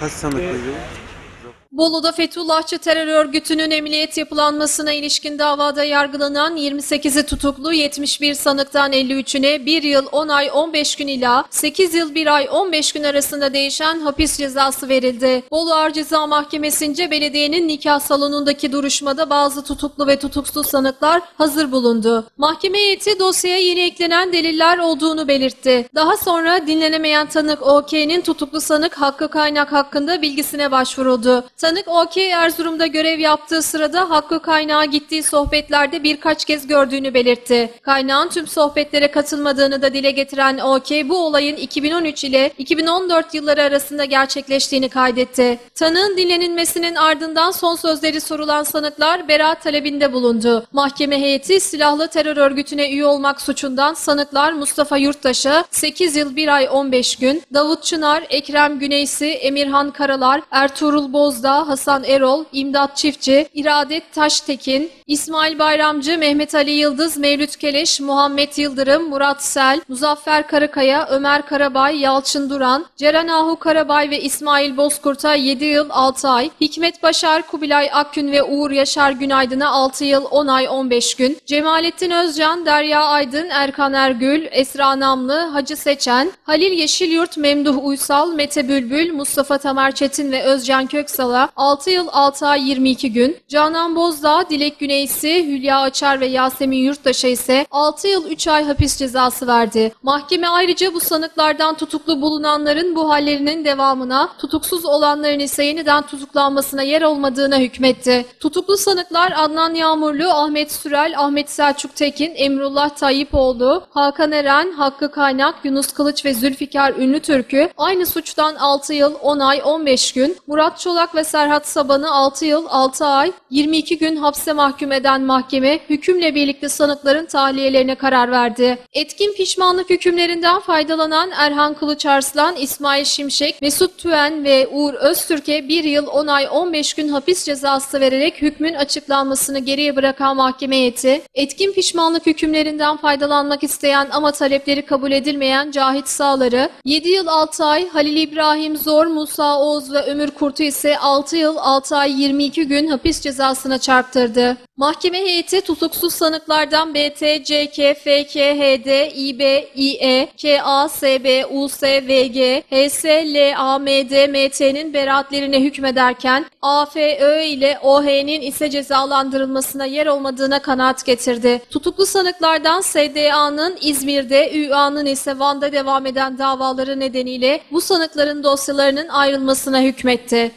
Kaç sanıklıydı? Bolu'da Fethullahçı terör örgütünün emniyet yapılanmasına ilişkin davada yargılanan 28'i tutuklu 71 sanıktan 53'üne 1 yıl 10 ay 15 gün ila 8 yıl 1 ay 15 gün arasında değişen hapis cezası verildi. Bolu Ağır Ceza Mahkemesi'nce belediyenin nikah salonundaki duruşmada bazı tutuklu ve tutuksuz sanıklar hazır bulundu. Mahkeme heyeti dosyaya yeni eklenen deliller olduğunu belirtti. Daha sonra dinlenemeyen tanık OK'nin tutuklu sanık Hakkı Kaynak hakkında bilgisine başvuruldu. Tanık OK Erzurum'da görev yaptığı sırada Hakkı Kaynak'a gittiği sohbetlerde birkaç kez gördüğünü belirtti. Kaynağın tüm sohbetlere katılmadığını da dile getiren OK bu olayın 2013 ile 2014 yılları arasında gerçekleştiğini kaydetti. Tanığın dinlenilmesinin ardından son sözleri sorulan sanıklar beraat talebinde bulundu. Mahkeme heyeti silahlı terör örgütüne üye olmak suçundan sanıklar Mustafa Yurttaş'a 8 yıl 1 ay 15 gün, Davut Çınar, Ekrem Güneysi, Emirhan Karalar, Ertuğrul Bozdağ, Hasan Erol, İmdat Çiftçi, İradet Taştekin, İsmail Bayramcı, Mehmet Ali Yıldız, Mevlüt Keleş, Muhammed Yıldırım, Murat Sel, Muzaffer Karakaya, Ömer Karabay, Yalçın Duran, Ceren Ahu Karabay ve İsmail Bozkurt'a 7 yıl 6 ay, Hikmet Başar, Kubilay Akgün ve Uğur Yaşar Günaydın'a 6 yıl 10 ay 15 gün, Cemalettin Özcan, Derya Aydın, Erkan Ergül, Esra Namlı, Hacı Seçen, Halil Yeşilyurt, Memduh Uysal, Mete Bülbül, Mustafa Tamer Çetin ve Özcan Köksal'a 6 yıl 6 ay 22 gün, Canan Bozdağ, Dilek Güneysi, Hülya Açar ve Yasemin Yurttaş'a ise 6 yıl 3 ay hapis cezası verdi. Mahkeme ayrıca bu sanıklardan tutuklu bulunanların bu hallerinin devamına, tutuksuz olanların ise yeniden tutuklanmasına yer olmadığına hükmetti. Tutuklu sanıklar Adnan Yağmurlu, Ahmet Sürel, Ahmet Selçuk Tekin, Emrullah Tayyipoğlu, Hakan Eren, Hakkı Kaynak, Yunus Kılıç ve Zülfikar Ünlü Türk'ü aynı suçtan 6 yıl 10 ay 15 gün, Murat Çolak ve Serhat Saban'ı 6 yıl 6 ay 22 gün hapse mahkum eden mahkeme hükümle birlikte sanıkların tahliyelerine karar verdi. Etkin pişmanlık hükümlerinden faydalanan Erhan Kılıç Arslan, İsmail Şimşek, Mesut Tüen ve Uğur Öztürk'e 1 yıl 10 ay 15 gün hapis cezası vererek hükmün açıklanmasını geriye bırakan mahkeme heyeti, etkin pişmanlık hükümlerinden faydalanmak isteyen ama talepleri kabul edilmeyen Cahit Sağlar'ı 7 yıl 6 ay, Halil İbrahim Zor, Musa Oğuz ve Ömür Kurt'u ise 6 yıl 6 ay 22 gün hapis cezasına çarptırdı. Mahkeme heyeti tutuksuz sanıklardan BT, CK, FK, HD, İB, İE, KA, SB, US, VG, HS, LA, MD, MT'nin beraatlerine hükmederken AFÖ ile OH'nin ise cezalandırılmasına yer olmadığına kanaat getirdi. Tutuklu sanıklardan SDA'nın İzmir'de, ÜA'nın ise Van'da devam eden davaları nedeniyle bu sanıkların dosyalarının ayrılmasına hükmetti.